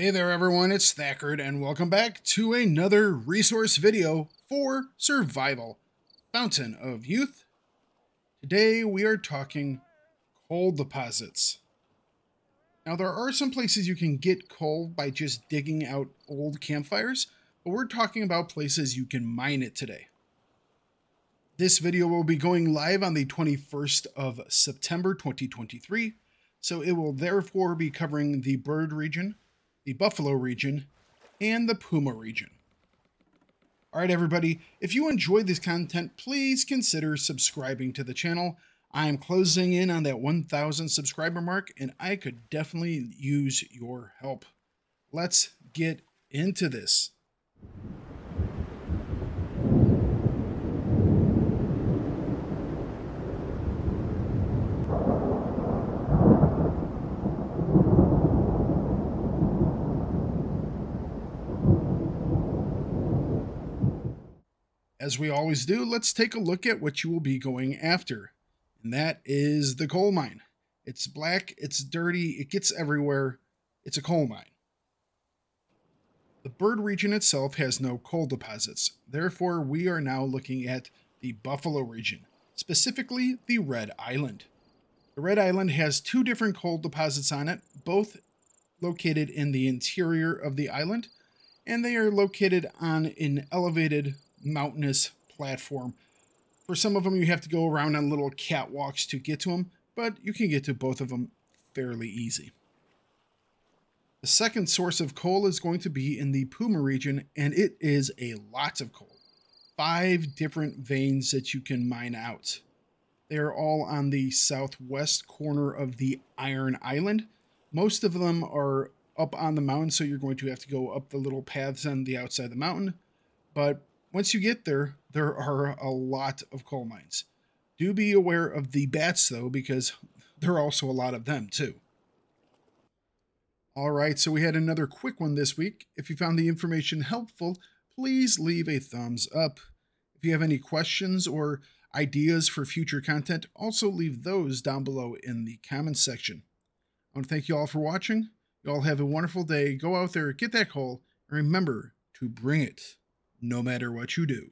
Hey there everyone, it's Thakard and welcome back to another resource video for survival. Fountain of Youth. Today we are talking coal deposits. Now there are some places you can get coal by just digging out old campfires, but we're talking about places you can mine it today. This video will be going live on the 21st of September 2023, so it will therefore be covering the Bird region, the Buffalo region, and the Puma region. All right, everybody, if you enjoyed this content, please consider subscribing to the channel. I'm closing in on that 1,000 subscriber mark, and I could definitely use your help. Let's get into this. As we always do, let's take a look at what you will be going after. And that is the coal mine. It's black, it's dirty, it gets everywhere. It's a coal mine. The bird region itself has no coal deposits. Therefore, we are now looking at the Buffalo region, specifically the Red Island. The Red Island has two different coal deposits on it, both located in the interior of the island, and they are located on an elevated mountainous platform. For some of them, you have to go around on little catwalks to get to them, but you can get to both of them fairly easy. The second source of coal is going to be in the Puma region, and it is a lot of coal. Five different veins that you can mine out. They are all on the southwest corner of the Iron Island. Most of them are up on the mountain, so you're going to have to go up the little paths on the outside of the mountain. But once you get there, there are a lot of coal mines. Do be aware of the bats, though, because there are also a lot of them, too. All right, so we had another quick one this week. If you found the information helpful, please leave a thumbs up. If you have any questions or ideas for future content, also leave those down below in the comments section. I want to thank you all for watching. You all have a wonderful day. Go out there, get that coal, and remember to bring it no matter what you do.